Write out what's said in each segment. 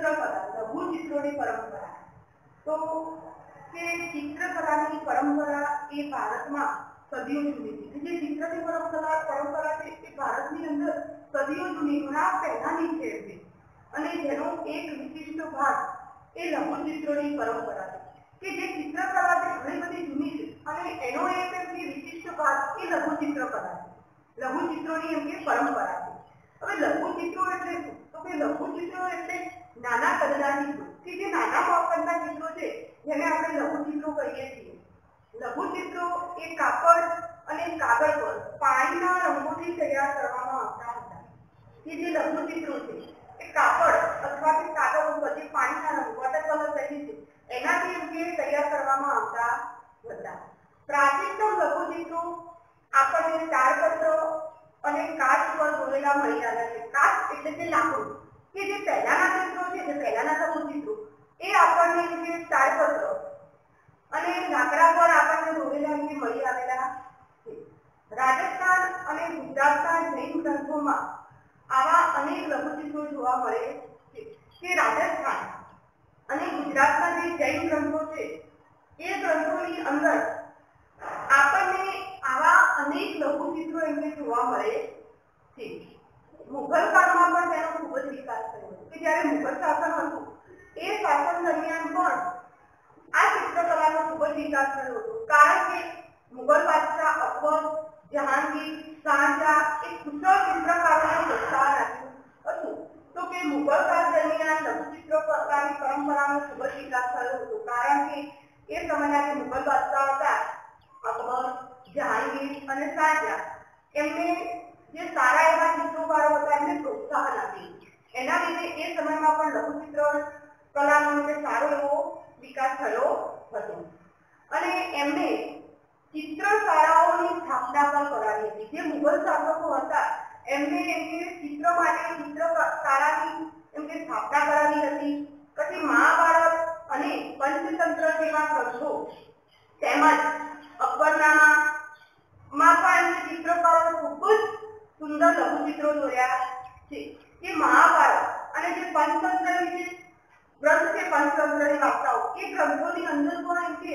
ચિત્રકલા, લઘુ ચિત્રોની પરંપરા. તો કે ચિત્રકલાની પરંપરા એ ભારતમાં સદીઓ જૂની છે. જે ચિત્રની પરંપરા પરંપરા છે એ ભારતની અંદર સદીઓ જૂની ઘણા પહેલાની છે અને જેનો એક વિશિષ્ટ ભાગ એ લઘુ ચિત્રોની પરંપરા છે. કે જે ચિત્રકલા છે ઘણી બધી જૂની છે. અને એનો એક વિશિષ્ટ ભાગ એ લઘુ ચિત્રકલા છે. લઘુ ચિત્રોની એમ પરંપરા છે. હવે લઘુ ચિત્રો એટલે શું? તો કે લઘુ ચિત્રો એટલે નાના કદના ચિત્રો કે જે નાના માપનના ચિત્રો છે, જેને આપણે લઘુ ચિત્રો કહીએ છીએ. લઘુ ચિત્રો એ કાપડ અને કાગળ પર પાણીના રંગોથી તૈયાર કરવામાં આવતા હતા. કે જે લઘુ ચિત્રો છે, એ કાપડ અથવા કે કાગળ ઉપર જે પાણીના રંગ વોટર કલર કહીએ છીએ એનાથી એમ તૈયાર કરવામાં આવતા હતા. પ્રાચીનતમ લઘુ ચિત્રો આપણને તાડપત્રો અને કાચ પર દોરેલા મળી આવ્યા છે. કાચ એટલે કે લાકડું. કે જે પહેલાના ચિત્રો છે, જે પહેલાના લઘુ ચિત્રો, એ આપણને જે કે તાડપત્રો અને લાકડા પર આપણને દોરેલા એમ મળી આવેલા છે. રાજસ્થાન અને ગુજરાતના જૈન ગ્રંથોમાં આવા અનેક લઘુચિત્રો જોવા મળે છે કે રાજસ્થાન અને ગુજરાતના જે જૈન ગ્રંથો છે, એ ગ્રંથોની અંદર આપણને આવા અનેક લઘુચિત્રો એમને જોવા મળે છે. મુઘલ કાળમાં પણ તેનો ખૂબ જ વિકાસ થયો કે જ્યારે મુઘલ શાસન હતું, એ શાસન દરમિયાન પણ આ ચિત્રકલાનો ખૂબ જ વિકાસ થયો હતો. કારણ કે મુઘલ બાદશાહ અકબર, જહાંગીર, શાહજહાં એ કુશળ ચિત્રકારોને પ્રોત્સાહન આપ્યું હતું. તો કે મુઘલ કાળ દરમિયાન લઘુચિત્રો કરવાની પરંપરાનો ખૂબ જ વિકાસ થયો હતો. કારણ કે એ સમયના જે મુઘલ બાદશાહ હતા, અકબર, જહાંગીર અને શાહજહાં, એમને જે સારા એવા ચિત્રકારો હતા, એમને પ્રોત્સાહન આપી. એના લીધે એ સમયમાં પણ લઘુચિત્ર કલાનો જે સારો એવો વિકાસ થયો હતો. અને એમને ચિત્ર શાળાઓની સ્થાપના પણ કરાવી હતી. જે મુઘલ શાસકો હતા, એમને એમ કે ચિત્ર માટે ચિત્ર શાળાની એમ કે સ્થાપના કરાવી હતી. પછી મહાભારત અને પંચતંત્ર જેવા ગ્રંથો તેમજ અકબરનામા માં પણ એમને ચિત્રકારો ખૂબ જ સુંદર લઘુચિત્રો દોર્યા છે. કે મહાભારત અને જે પંચતંત્ર વિશે ગ્રંથ છે, પંચતંત્રની વાર્તાઓ, એ ગ્રંથોની અંદર પણ કે,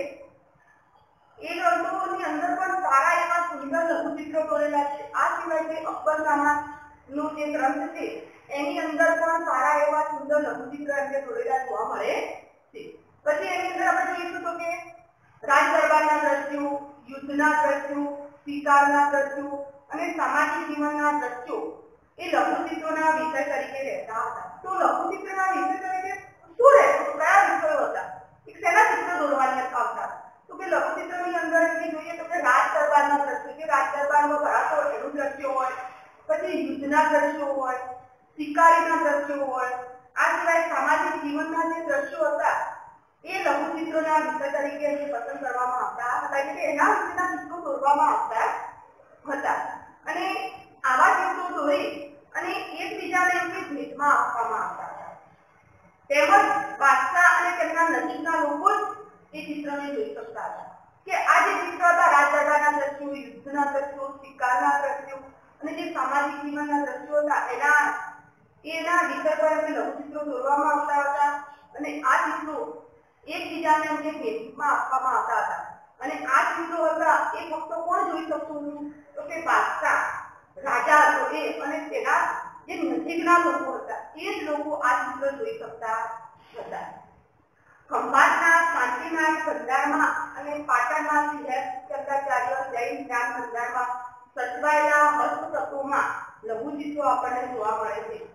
એ ગ્રંથોની અંદર પણ સારા એવા સુંદર લઘુચિત્રો દોરેલા છે. આ સિવાય જે અકબરનામા નું જે ગ્રંથ છે, એની અંદર પણ સારા એવા સુંદર લઘુચિત્ર એમને દોરેલા જોવા મળે છે. પછી એની અંદર આપણે જોઈશું તો કે રાજ દરબારના દ્રશ્યો, યુદ્ધના દ્રશ્યો શિકારના દ્રશ્યો અને સામાજિક જીવનના દ્રશ્યો એ લઘુચિત્રોના વિષય તરીકે રહેતા હતા. તો લઘુચિત્રના વિષય તરીકે શું રહેતું કયા વિષયો હતા એક શેના ચિત્ર દોરવાની આવતા તો કે લઘુચિત્રની અંદર એમ જોઈએ તો કે રાજ દરબારના દ્રશ્યો જે રાજ દરબારમાં ભરાતો હોય એનું દ્રશ્યો હોય પછી યુદ્ધના દ્રશ્યો હોય શિકારીના દ્રશ્યો હોય આ સિવાય સામાજિક જીવનના જે દ્રશ્યો હતા એ લઘુચિત્રોના વિષય તરીકે એમને પસંદ કરવામાં આવતા હતા એટલે કે એના વિશેના ચિત્રો દોરવામાં આવતા હતા અને આવા ચિત્રો દોરી અને એકબીજાને એમની ભેટમાં આપવામાં આવતા હતા તેમજ બાદશાહ અને તેમના નજીકના લોકો જ એ ચિત્રને જોઈ શકતા હતા કે આ જે ચિત્ર હતા રાજદાદાના દ્રશ્યો યુદ્ધના દ્રશ્યો શિકારના દ્રશ્યો અને જે સામાજિક જીવનના દ્રશ્યો હતા એના એના વિષય પર અમે લઘુચિત્રો દોરવામાં આવતા હતા અને આ ચિત્રો એકબીજાને અમને ફેસબુકમાં આપવામાં આવતા હતા. અને આ ચિત્રો હતા, એ ફક્ત કોણ જોઈ શકતું હતું? તો કે બાદશાહ, રાજા હતો એ અને તેના જે નજીકના લોકો હતા એ જ લોકો આ ચિત્ર જોઈ શકતા હતા. ખંભાતના શાંતિનાથ ભંડારમાં અને પાટણના શ્રી હેમચંદ્રાચાર્ય જૈન જ્ઞાન ભંડારમાં સચવાયેલા હસ્તતત્વોમાં લઘુચિત્રો આપણને જોવા મળે છે.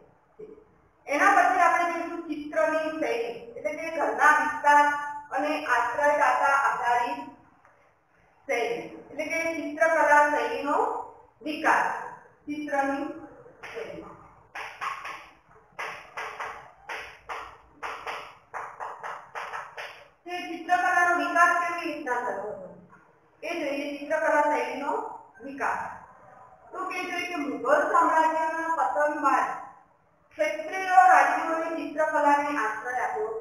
એના પછી આપણે જોઈશું ચિત્રની શૈલી, એટલે કે ઘરના વિસ્તાર અને આશ્રયદાતા આધારિત શૈલી, એટલે કે ચિત્રકલા શૈલીનો વિકાસ, ચિત્રની શૈલી. ચિત્રકલાનો વિકાસ કેવી રીતના થયો હતો? એ જોઈએ ચિત્રકલા શૈલીનો વિકાસ. તો કે જોઈએ કે મુઘલ સામ્રાજ્યના પતન બાદ ક્ષત્રિય રાજ્યોએ ચિત્રકલાને આશ્રય આપ્યો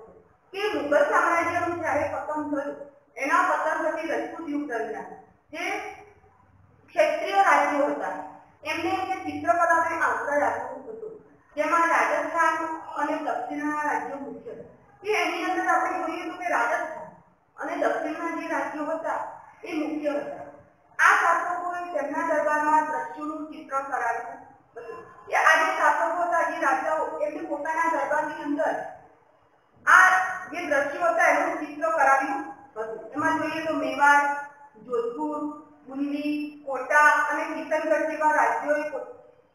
કે મુઘલ સામ્રાજ્યનું જ્યારે પતન થયું, એના પતન પછી રજપૂત યુગ દરમિયાન જે ક્ષત્રિય રાજ્યો હતા, એમને એમને ચિત્રકલાને આશ્રય આપ્યો હતો. જેમાં રાજસ્થાન અને દક્ષિણના રાજ્યો મુખ્ય. કે એની અંદર આપણે જોઈએ તો કે રાજસ્થાન અને દક્ષિણના જે રાજ્યો હતા, એ મુખ્ય હતા. આ શાસકોએ તેમના દરબારમાં દ્રશ્યોનું ચિત્ર કરાવ્યું હતું. કે આ જે શાસકો હતા જે રાજાઓ એમને પોતાના દરબારની અંદર આ જે દ્રશ્યો હતા, એનું ચિત્ર કરાવ્યું હતું. એમાં જોઈએ તો મેવાડ, જોધપુર બુંદી કોટા અને કિશનગઢ જેવા રાજ્યોએ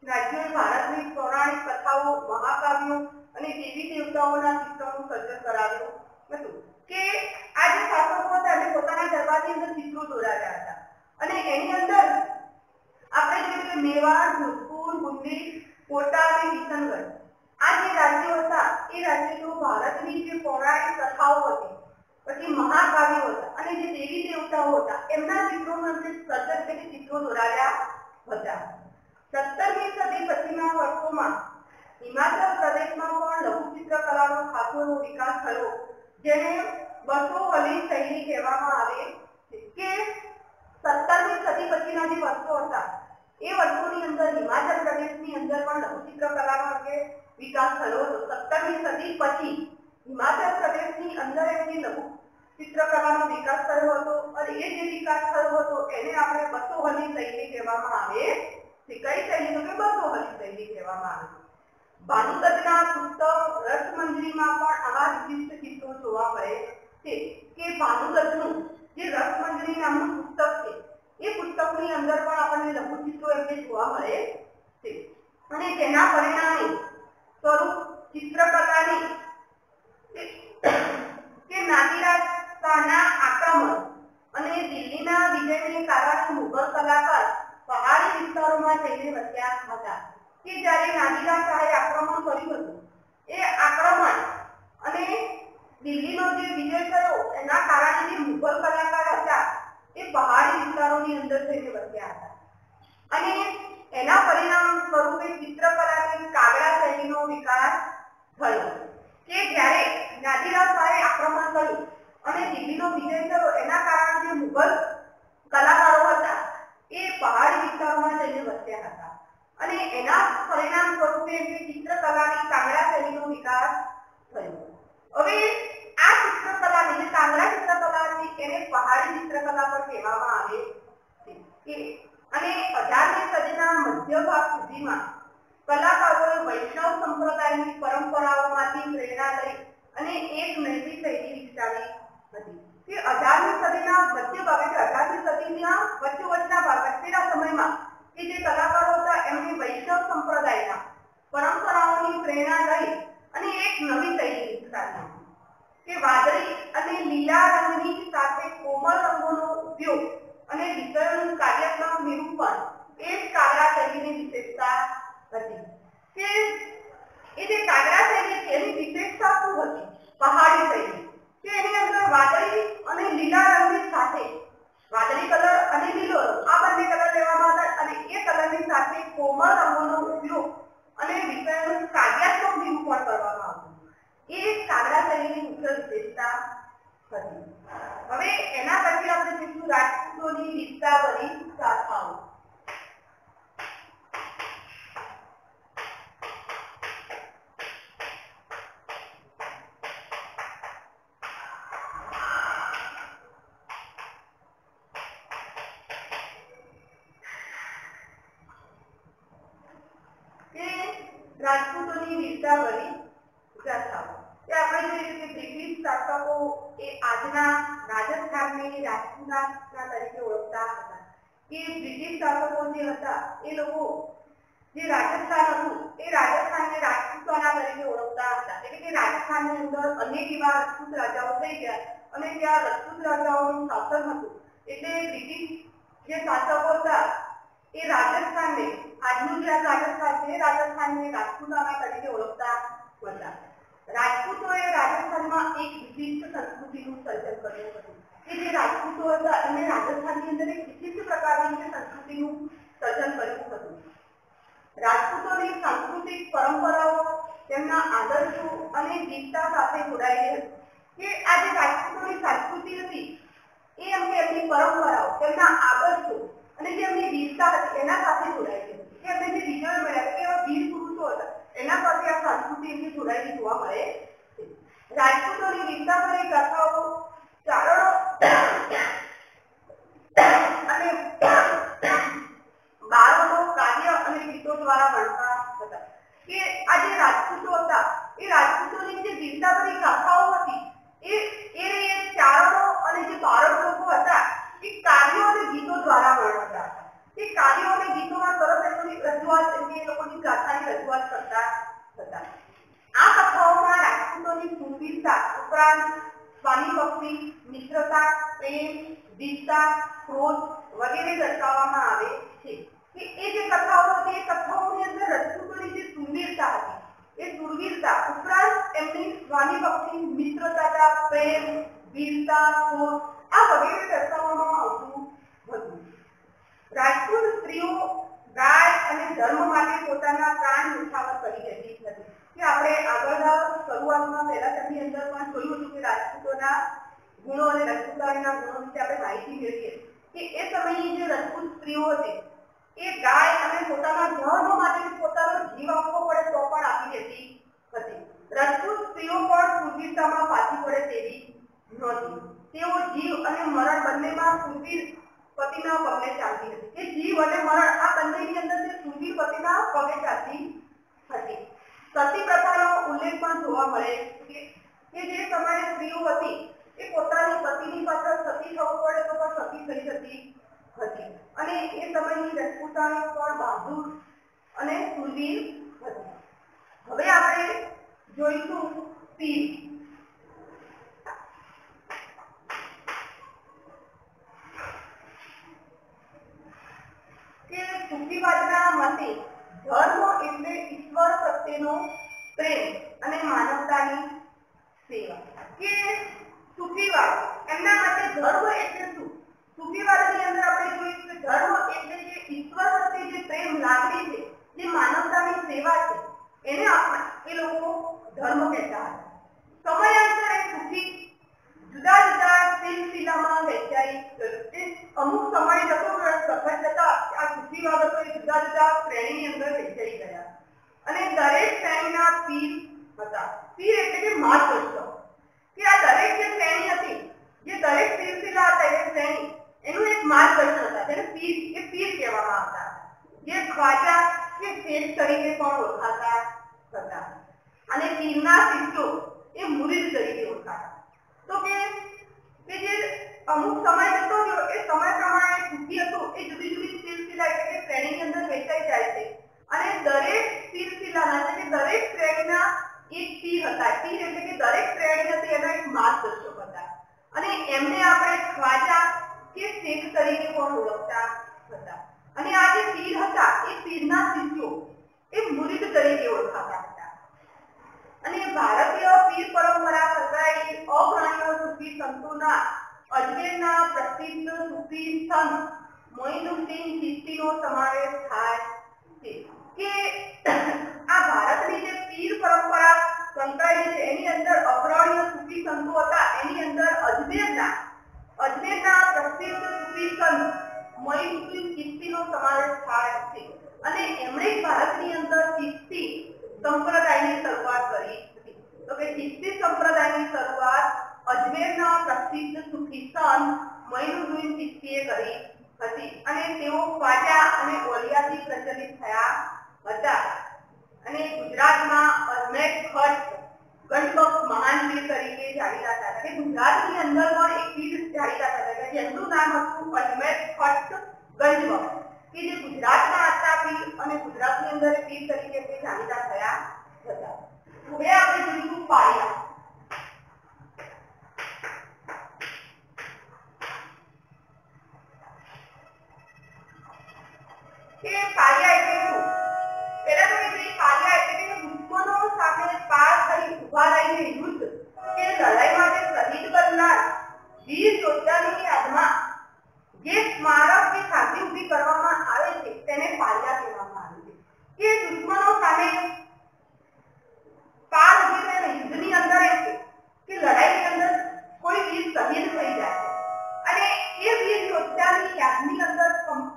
રાજ્યોએ ભારતની પૌરાણિક કથાઓ, મહાકાવ્યો અને દેવી દેવતાઓના ચિત્રોનું સર્જન કરાવ્યું હતું. કે આ જે શાસકો હતા એમને પોતાના દરબારની અંદર ચિત્રો દોરાવ્યા હતા. અને એની અંદર આપણે જોઈએ કે મેવાડ જોધપુર બુંદી કોટા અને કિશનગઢ આ જે રાજ્યો હતા, એ રાજ્યો ભારતની જે પૌરાણિક કથાઓ હતી, પછી મહાકાવ્યો હતા, અને જે દેવી દેવતાઓ હતા, એમના ચિત્રોમાં અંદર સર્જન એટલે કે ચિત્રો દોરાવ્યા હતા. સત્તરમી સદી પછીના વર્ષોમાં હિમાચલ પ્રદેશમાં પણ લઘુ ચિત્રકલાનો ખાસો એવો વિકાસ થયો, જેને બસો વલી શૈલી કહેવામાં આવે કે સત્તરમી સદી પછીના જે વર્ષો હતા, એ વર્ષોની અંદર હિમાચલ પ્રદેશની અંદર પણ લઘુચિત્ર કલાનો અંગે વિકાસ થયો હતો. સત્તરમી સદી પછી હિમાચલ પ્રદેશની અંદર એમની લઘુ ચિત્રકલાનો વિકાસ થયો હતો અને એ જે વિકાસ થયો હતો એને આપણે બસો હલી શૈલી કહેવામાં આવે છે. કઈ શૈલી તો કે બસો હલી શૈલી કહેવામાં આવે છે. ભાનુગતના પુસ્તક, રસમંજરીમાં પણ આવા વિશિષ્ટ ચિત્રો જોવા મળે છે કે ભાનુદત્તનું જે રસમંજરી નામનું પુસ્તક છે એ પુસ્તકની અંદર પણ આપણને લઘુચિત્રો એમને જોવા મળે છે. અને તેના પરિણામે સ્વરૂપ ચિત્રકલાની કે નાદિરા શાહના આક્રમણ અને દિલ્હીના વિજયને કારણે મુગલ કલાકાર પહાડી વિસ્તારોમાં જઈને વસ્યા હતા. કે જ્યારે નાદિરા શાહે આક્રમણ કર્યું હતું, એ આક્રમણ અને દિલ્હીનો જે વિજય થયો, એના કારણે જે મુગલ કલાકાર પહાડી વિસ્તારોની અંદર જઈને વસ્યા હતા. અને એના પરિણામ સ્વરૂપે ચિત્રકલાની કાગડા શૈલીનો વિકાસ થયો કે જ્યારે નાદિરા શાહે આક્રમણ કર્યું અને દિલ્હીનો વિજય થયો એના કારણે જે મુઘલ કલાકારો હતા એ પહાડી વિસ્તારોમાં જઈને વસ્યા હતા. અને એના પરિણામ સ્વરૂપે જે ચિત્રકલાની કાંગડા શૈલીનો વિકાસ થયો. હવે આ ચિત્રકલાની જે કાગડા ચિત્રકલા છે એને પહાડી ચિત્રકલા પણ કહેવામાં આવે છે અને અઢારમી સદીના મધ્ય ભાગ સુધીમાં કલાકારોએ વૈષ્ણવ સંપ્રદાયની પરંપરાઓમાંથી પ્રેરણા લઈ અને એક નૈતિક શૈલી વિકસાવી હતી. કે અઢારમી સદીના મધ્ય ભાગે કે અઢારમી સદીના વચ્ચોવચ્ચના ભાગ, વચ્ચેના સમયમાં કે જે કલાકારો હતા એમણે વૈષ્ણવ સંપ્રદાયના પરંપરાઓની પ્રેરણા લઈ અને એક નવી શૈલી વિકસાવી કે વાદળી અને લીલા રંગની સાથે કોમળ રંગોનો ઉપયોગ અને વિષયોનું કાર્યાત્મક નિરૂપણ એ જ કાગડા શૈલીની વિશેષતા હતી. કે એ જે કાગડા શૈલી છે એની વિશેષતા શું હતી? પહાડી શૈલી. કે એની અંદર વાદળી અને લીલા રંગની સાથે વાદળી કલર અને લીલો રંગ આ બંને કલર લેવામાં હતા અને એ કલરની સાથે કોમળ રંગોનો ઉપયોગ અને વિષયોનું કાર્યાત્મક નિરૂપણ કરવામાં આવતું એ કાગડા શૈલીની મુખ્ય વિશેષતા હતી હવે એના પછી આપણે જોઈશું રાજપૂતોની વિસ્તાવરી ગાથાઓ કે રાજપૂતોની વિસ્તાવરી ગાથાઓ એ આપણે જોઈએ કે બ્રિટિશ શાસકો એ આજના રાજસ્થાનને રાજપુતાના તરીકે ઓળખતા હતા. કે બ્રિટિશ શાસકો જે હતા, એ લોકો જે રાજસ્થાન હતું, એ રાજસ્થાનને રાજપૂતાના તરીકે ઓળખતા હતા. એટલે કે રાજસ્થાનની અંદર અનેક એવા રાજપૂત રાજાઓ થઈ ગયા અને ત્યાં રાજપૂત રાજાઓનું શાસન હતું. એટલે બ્રિટિશ જે શાસકો હતા, એ રાજસ્થાનને, આજનું જે રાજસ્થાન છે રાજસ્થાનને રાજપૂતાના તરીકે ઓળખતા હતા. રાજપૂતોએ રાજસ્થાનમાં એક વિશિષ્ટ સંસ્કૃતિનું સર્જન કર્યું હતું. કે જે રાજપૂતો હતા, એમણે રાજસ્થાનની અંદર એક વિશિષ્ટ પ્રકારની સંસ્કૃતિનું સર્જન કર્યું હતું. રાજપૂતોની સાંસ્કૃતિક પરંપરાઓ, તેમના આદર્શો અને ગીતતા સાથે જોડાયેલી હતી. કે આ જે રાજપૂતોની સંસ્કૃતિ હતી, એ અમને એમની પરંપરાઓ, તેમના આદર્શો અને જે એમની વીરતા હતી, એના સાથે જોડાયેલી હતી. કે એમને જે વિજય મળ્યા એવા વીર એના પરથી આ સંસ્કૃતિ જોડાયેલી જોવા મળે. છે રાજપૂતોની વીરતા કથાઓ ચારણો અને બાળકો કાર્ય અને ગીતો દ્વારા વણતા હતા. કે આ જે રાજપૂતો હતા, એ રાજપૂતોની જે વીરતાભરી ગાથાઓ હતી, એ એ ચારણો અને જે બાળક લોકો હતા, એ કાર્યો અને ગીતો દ્વારા વર્ણવતા હતા. એ કાર્યો અને ગીતોમાં સરસ એમની રજૂઆત એ લોકોની ગાથાની રજૂઆત કરતા હતા આ કથાઓમાં રાજપૂતોની સુરવીરતા ઉપરાંત સ્વામી ભક્તિ મિત્રતા પ્રેમ વીરતા ક્રોધ વગેરે દર્શાવવામાં આવે છે કે એ જે કથાઓ હતી એ કથાઓની અંદર રજપૂતોની જે સુરવીરતા હતી એ સુરવીરતા ઉપરાંત એમની સ્વામી ભક્તિ મિત્રતા પ્રેમ વીરતા ક્રોધ આ વગેરે દર્શાવવામાં આવતું હતું રાજપૂત સ્ત્રીઓ ગાય અને ધર્મ માટે પોતાના પ્રાણ ન્યોછાવર કરી રહેતી હતી કે આપણે આગળના શરૂઆતમાં પહેલા તેમની અંદર પણ જોયું હતું કે રાજપૂતોના ગુણો અને રજપૂતાણીના ગુણો વિશે આપણે માહિતી મેળવીએ કે એ સમયની જે રજપૂત સ્ત્રીઓ હતી એ ગાય અને પોતાના ધર્મ માટે પોતાનો જીવ આપવો પડે તો પણ આપી દેતી હતી રજપૂત સ્ત્રીઓ પણ સુરવીરતામાં પાછી પડે તેવી નહોતી તેઓ જીવ અને મરણ બંનેમાં સુરવીર પતિના પગલે ચાલતી હતી. કે જીવ અને મરણ આ બંનેની અંદર જે સુરવીર પતિના પગે ચાલતી હતી. સતી પ્રથાનો ઉલ્લેખ પણ જોવા મળે કે જે સમયે સ્ત્રીઓ હતી, એ પોતાની પતિની પાછળ સતી થવું પડે તો પણ સતી થઈ જતી હતી. અને એ સમયની રજપૂતાણી પણ બહાદુર અને સુરવીર હતી. હવે આપણે જોઈશું તીર કે સુફીવાદના મતે ધર્મ એટલે ઈશ્વર પ્રત્યેનો પ્રેમ અને માનવતાની સેવા. કે સુફીવાદ એમના માટે ધર્મ એટલે શું? સુફીવાદની અંદર આપણે જોઈએ કે ધર્મ એટલે જે ઈશ્વર પ્રત્યે જે પ્રેમ લાગણી છે, જે માનવતાની સેવા છે, એને આપણે એ લોકો ધર્મ કહેતા હતા. સમયાંતરે સુફી જુદા જુદા સિલસિલામાં વહેંચાઈ ગયું અમુક સમય જતો સફળ જતા આ સુફીવાદ બાબતો એ જુદા જુદા શ્રેણીની અંદર વહેંચાઈ ગયા અને દરેક શ્રેણીના પીર હતા પીર એટલે કે માર્ગદર્શક કે આ દરેક જે શ્રેણી હતી જે દરેક સિલસિલા હતા એ શ્રેણી એનું એક માર્ગદર્શન હતા જેને પીર એ પીર કહેવામાં આવતા જે ખ્વાજા કે શેઠ તરીકે પણ ઓળખાતા હતા. અને પીરના શિષ્યો એ મુરીદ તરીકે ઓળખાતા તો કે કે જે અમુક સમય હતો એ સમય પ્રમાણે સુખી હતું, એ જુદી જુદી સિલસિલા એટલે કે શ્રેણીની અંદર વહેંચાઈ જાય છે. અને દરેક સિલસિલાના એટલે દરેક શ્રેણીના એક પીર હતા પીર એટલે કે દરેક શ્રેણી હતી, એના એક માર્ગદર્શક હતા. અને એમને આપણે ખ્વાજા કે શેખ તરીકે પણ ઓળખતા હતા. અને આ જે પીર હતા, એ પીરના શિષ્યો, એ મુરીદ તરીકે ઓળખાતા હતા. અને ભારતીય પીર પરંપરા સંકળાયેલી અગ્રણીય સૂફી સંતોના અજમેરના પ્રસિદ્ધ સૂફી સંત મોઇનુદ્દીન ચિસ્તીનો સમાવેશ થાય છે. કે આ ભારતની જે પીર પરંપરા સંકળાયેલી છે, એની અંદર અગ્રણીય સૂફી સંતો હતા. એની અંદર અજમેરના અજમેરના પ્રસિદ્ધ સૂફી સંત મોઇનુદ્દીન ચિસ્તીનો સમાવેશ થાય છે. અને એમણે ભારતની અંદર ચિશ્તી સંપ્રદાયની શરૂઆત કરી હતી. તો કે ચિશ્તી સંપ્રદાયની શરૂઆત અજમેરના પ્રસિદ્ધ સુફી સંત મૈનુદ્દીન ચિશ્તીએ કરી હતી અને તેઓ ખ્વાજા અને ઓલિયાથી પ્રચલિત થયા હતા. અને ગુજરાતમાં અજમેર ખટ ગણપત મહાન વીર તરીકે જાણીતા હતા. કે ગુજરાતની અંદર પણ એક વીર જાણીતા હતા. જેમનું નામ હતું અજમેર ફર્સ્ટ ગંજવક કે જે ગુજરાતમાં પીર અને ગુજરાતની અંદર પીર તરીકે તે જાણીતા થયા હતા. હવે આપણે જોઈશું પાળિયા એટલે શું? પહેલા તો એટલે કે દુશ્મનો સામે પાર ઊભા રહીને યુદ્ધ કે લડાઈ માટે શહીદ બનનાર વીર યોદ્ધાની યાદમાં જે સ્મારક કે ખાતરી ઊભી કરવામાં આવે છે, તેને પાલિયા કહેવામાં આવે છે. કે દુશ્મનો સામે પાર ઊભી યુદ્ધની અંદર છે કે લડાઈની અંદર કોઈ વીર શહીદ થઈ જાય અને એ વીર યોદ્ધાની યાદની અંદર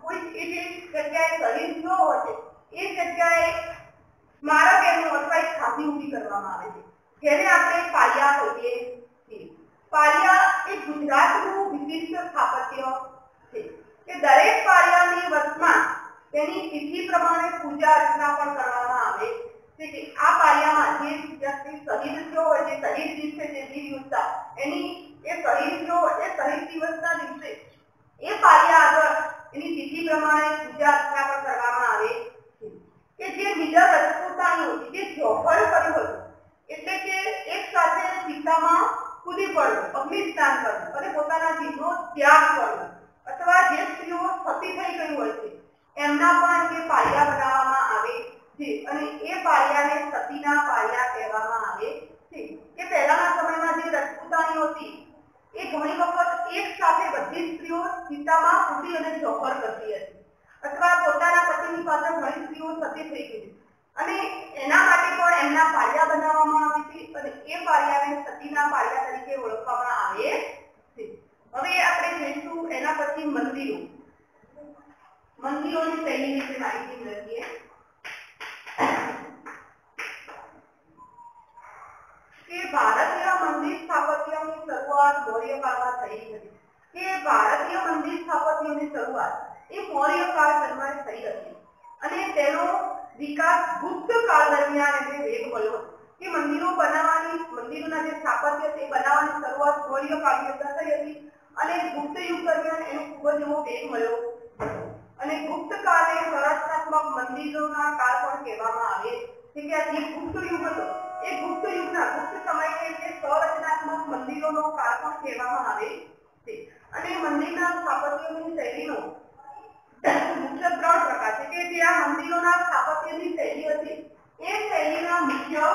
કોઈ એ જે જગ્યાએ શહીદ થયો હોય છે, એ જગ્યાએ સ્મારક એનું અથવા ખાંભી ઊભી કરવામાં આવે છે. જેને આપણે પાળિયા કહીએ છીએ પાળિયા એ ગુજરાતનું વિશિષ્ટ સ્થાપત્ય છે કે દરેક પાળિયાની વચમાં તેની તિથિ પ્રમાણે પૂજા અર્ચના પણ કરવામાં આવે છે કે આ પાયામાં જે વ્યક્તિ શહીદ થયો હોય, જે શહીદ દિવસે જે વીર યોદ્ધા એની એ શહીદ થયો એ શહીદ દિવસના દિવસે એ પાયા આગળ એની તિથિ પ્રમાણે પૂજા અર્ચના પણ કરવામાં આવે છે. કે જે બીજા રજપૂતાનું જે જોફળ કર્યું હતું એટલે કે એક સાથે સીતામાં કૂદી પડવું, અગ્નિ સ્નાન કરવું, અને પોતાના જીવનો ત્યાગ કરવો, અથવા જે સ્ત્રીઓ સતી થઈ ગઈ હોય છે એમના પણ જે પાળિયા બનાવવામાં આવે છે અને એ પાળિયાને સતીના પાળિયા કહેવામાં આવે છે. કે પહેલાના સમયમાં જે રજપૂતાણીઓ હતી, એ ઘણી વખત એક સાથે બધી સ્ત્રીઓ સીતામાં કૂદી અને જોખર કરતી હતી. અથવા પોતાના પતિની પાસે ઘણી સ્ત્રીઓ સતી થઈ ગઈ. અને એના માટે પણ એમના પાળિયા બનાવવામાં આવે છે અને એ પાળિયાને સતીના પાળિયા તરીકે ઓળખવામાં આવે છે. હવે આપણે જોઈશું એના પછી મંદિરો. મંદિરોની શૈલી વિશે માહિતી મેળવીએ કે ભારતીય મંદિર સ્થાપત્યની શરૂઆત મૌર્ય કાળમાં થઈ હતી કે ભારતીય મંદિર સ્થાપત્યની શરૂઆત એ મૌર્ય કાળ દરમિયાન થઈ હતી અને તેનો વિકાસ ગુપ્ત કાળ દરમિયાન એને વેગ મળ્યો કે મંદિરો બનાવવાની મંદિરોના જે સ્થાપત્ય છે એ બનાવવાની શરૂઆત મૌર્ય કાળની અંદર થઈ હતી અને ગુપ્ત યુગ દરમિયાન એનો ખૂબ જ એવો વેગ મળ્યો હતો અને ગુપ્ત કાલે સંરચનાત્મક મંદિરોના કાળ પણ કહેવામાં આવે છે કે જે ગુપ્ત યુગ હતો, એ ગુપ્ત યુગના ગુપ્ત સમયને જે સંરચનાત્મક મંદિરોનો કાળ પણ કહેવામાં આવે છે. અને મંદિરના સ્થાપત્યની શૈલીનો મુખ્ય ત્રણ પ્રકાર છે કે જે આ મંદિરોના સ્થાપત્યની શૈલી હતી, એ શૈલીના મુખ્ય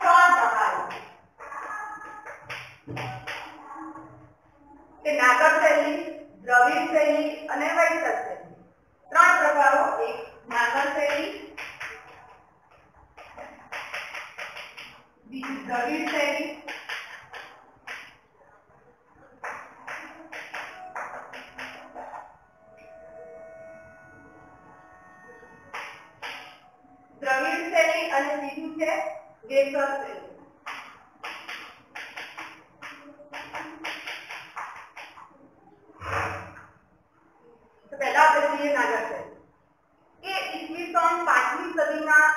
ત્રણ પ્રકારો કે નાગર શૈલી, દ્રવિડ શૈલી અને વૈષ્ણવ શૈલી. ત્રણ પ્રકારો એક નાગર શૈલી. બીજી દ્રવિડ શૈલી. દ્રવિડ શૈલી અને બીજું છે વેસર શૈલી તો પહેલા આપણે જોઈએ નાગર શૈલી એ ઈસવીસન પાંચમી સદીના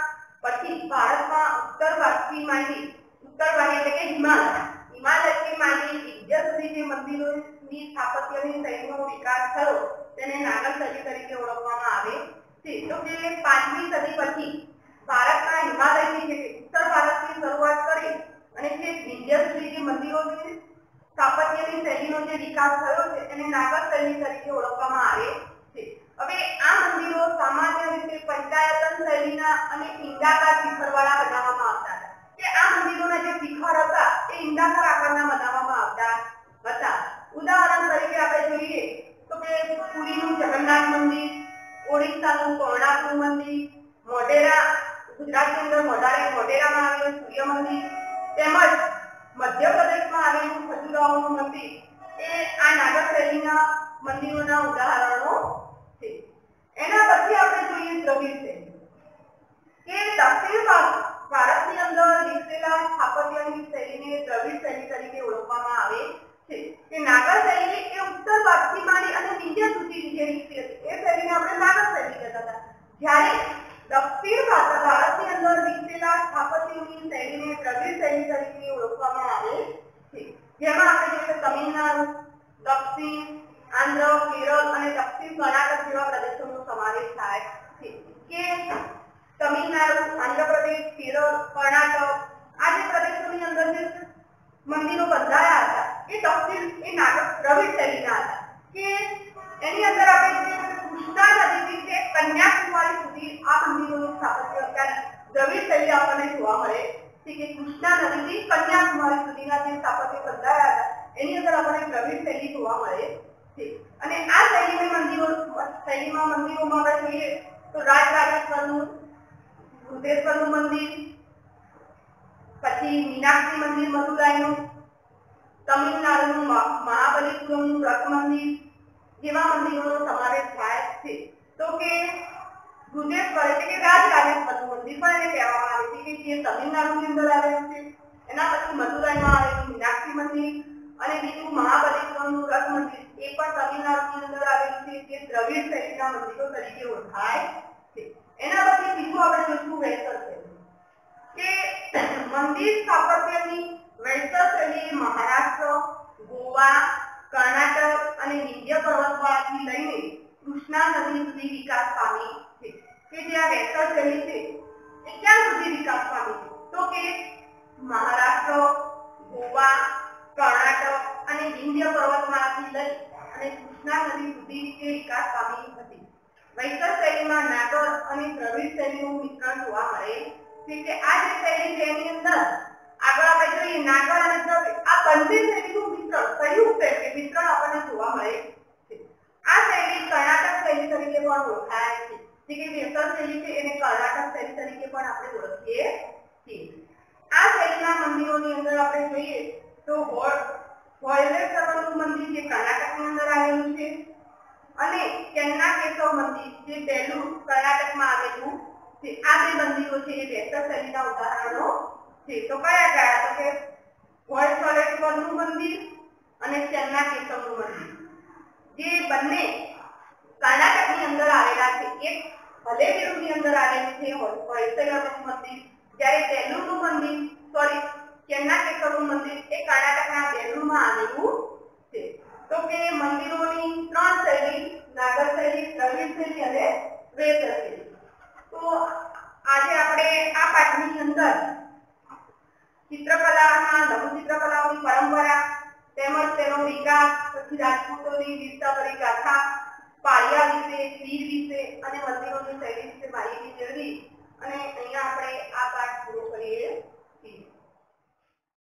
પછી ભારતમાં ઉત્તર વાસી માંડી, ઉત્તર વાહી એટલે કે હિમાલય. હિમાલયથી માંડી વિદ્યા સુધી જે મંદિરોની સ્થાપત્યની શૈલીનો વિકાસ થયો, તેને નાગર શૈલી તરીકે ઓળખવામાં આવે છે. તો કે પાંચમી સદી પછી ભારતના હિમાલયની જે ઉત્તર ભારતની શરૂઆત કરી અને જે વિદ્યા સુધી જે મંદિરોની સ્થાપત્યની શૈલીનો જે વિકાસ થયો છે એને નાગર શૈલી તરીકે ઓળખવામાં આવે છે હવે આ મંદિરો સામાન્ય રીતે પંચાયતન શૈલીના અને ઈંડાકાર શિખરવાળા બનાવવામાં આવતા કે આ મંદિરોના જે શિખર હતા, એ ઈંડાકાર આકારના બનાવવામાં આવતા હતા. ઉદાહરણ તરીકે આપણે જોઈએ તો કે પુરીનું જગન્નાથ મંદિર, ઓડિશાનું કોણાર્કનું મંદિર, મોઢેરા ગુજરાતની અંદર મોઢારી મોઢેરામાં આવેલું સૂર્ય મંદિર, તેમજ મધ્યપ્રદેશમાં આવેલું ખજુરાહોનું મંદિર. એ આ નાગર શૈલીના મંદિરોના ઉદાહરણો એના પછી આપણે જોઈએ દ્રવિડ કે દક્ષિણ ભારતની અંદર વિકસેલા સ્થાપત્યની શૈલીને દ્રવિડ શૈલી તરીકે ઓળખવામાં આવે છે. કે નાગર શૈલી એ ઉત્તર ભારતથી માંડી અને નીચે સુધી જે વિકસી હતી. એ શૈલીને આપણે નાગર શૈલી કહેતા હતા. જ્યારે દક્ષિણ ભારત ભારતની અંદર વિકસેલા સ્થાપત્યની શૈલીને દ્રવિડ શૈલી તરીકે ઓળખવામાં આવે છે. જેમાં આપણે જોઈએ તમિલનાડુ, દક્ષિણ આંધ્ર, કેરળ અને દક્ષિણ કર્ણાટક કે તમિલનાડુ, આંધ્રપ્રદેશ, કેરળ, કર્ણાટક, આ જે પ્રદેશોની અંદર જે મંદિરો બંધાયા હતા, એ તફસીલ, એ નાટક દ્રવિડ શૈલીના હતા. કે એની અંદર આપણે જે કૃષ્ણા નદીથી છે કન્યાકુમારી સુધી આ મંદિરોનું સ્થાપત્ય અત્યારે દ્રવિડ શૈલી આપણને જોવા મળે છે કે કૃષ્ણા નદીથી કન્યાકુમારી સુધીના જે સ્થાપત્ય બંધાયા હતા, એની અંદર આપણને દ્રવિડ શૈલી જોવા મળે અને આ શૈલીમાં મંદિરો, શૈલીમાં મંદિરોમાં આપણે જોઈએ તો રાજરાજેશ્વરનું રુદ્રેશ્વરનું મંદિર, પછી મીનાક્ષી મંદિર મદુરાઈનું તમિલનાડુનું મહાબલીપુરમનું રથ મંદિર, જેવા મંદિરોનો સમાવેશ થાય છે. તો કે રુદ્રેશ્વર એટલે કે રાજરાજેશ્વરનું મંદિર પણ એને કહેવામાં આવે છે કે જે તમિલનાડુની અંદર આવેલું છે. એના પછી મદુરાઈમાં આવેલું મીનાક્ષી મંદિર અને બીજું મહાબલીપુરમનું રથ મંદિર એ પણ તમિલનાડુની અંદર આવેલું છે, જે દ્રવિડ શૈલીના મંદિરો તરીકે ઓળખાય છે. એના પછી બીજું આપણે જોઈશું વેસર શૈલી. કે મંદિર સ્થાપત્યની વૈષ્ણવ શૈલી મહારાષ્ટ્ર, ગોવા, કર્ણાટક અને વિંધ્ય પર્વતમાળાથી લઈને કૃષ્ણા નદી સુધી વિકાસ પામી છે. કે જે આ વૈષ્ણવ શૈલી છે, એ ક્યાં સુધી વિકાસ પામી છે? તો કે મહારાષ્ટ્ર, ગોવા કર્ણાટક અને વિંધ્ય પર્વતમાળાથી લઈ અને કૃષ્ણા નદી સુધી તે વિકાસ પામી હતી. વૈષ્ણવ શૈલીમાં નાગર અને દ્રવિડ શૈલીનું મિશ્રણ જોવા મળે છે કે આ જે શૈલી છે એની અંદર આગળ આપણે જોઈએ નાગર અને દ્રવિડ, આ બંને શૈલીનું મિશ્રણ સંયુક્ત કે મિશ્રણ આપણને જોવા મળે છે. આ શૈલી કર્ણાટક શૈલી તરીકે પણ ઓળખાય છે. જે કે વેસર શૈલી છે એને કર્ણાટક શૈલી તરીકે પણ આપણે ઓળખીએ છીએ. આ શૈલીના મંદિરોની અંદર આપણે જોઈએ તો વોયલેટ હોયલેશ્વરનું મંદિર જે કર્ણાટકની અંદર આવેલું છે. અને કેન્ના કેશવ મંદિર જે પહેલું કર્ણાટકમાં આવેલું છે, આ બે મંદિરો છે, એ વેસ્ટર શૈલીના ઉદાહરણો છે. તો કયા કયા તો કે હોયસલેશ્વરનું મંદિર અને ચન્ના કેશવનું મંદિર. જે બંને કર્ણાટકની અંદર આવેલા છે, એક હલેબીરુની અંદર આવેલું છે હોયસલેશ્વરનું મંદિર. જ્યારે બેલુરનું મંદિર, સોરી કેમના કેશવ મંદિર? એ કર્ણાટકના બેંગલુરુમાં આવેલું છે. તો કે મંદિરોની ત્રણ શૈલી, નાગર શૈલી દ્રવિડ શૈલી અને વેદ શૈલી. તો આજે આપણે આ પાઠની અંદર ચિત્રકલાના લઘુ ચિત્રકલાઓની પરંપરા, તેમજ તેનો વિકાસ પછી રાજપૂતોની વીરતા ગાથા, પાળિયા વિશે વીર વિશે અને મંદિરોની શૈલી વિશે માહિતી મેળવી અને અહીંયા આપણે આ પાઠ પૂરો કરીએ.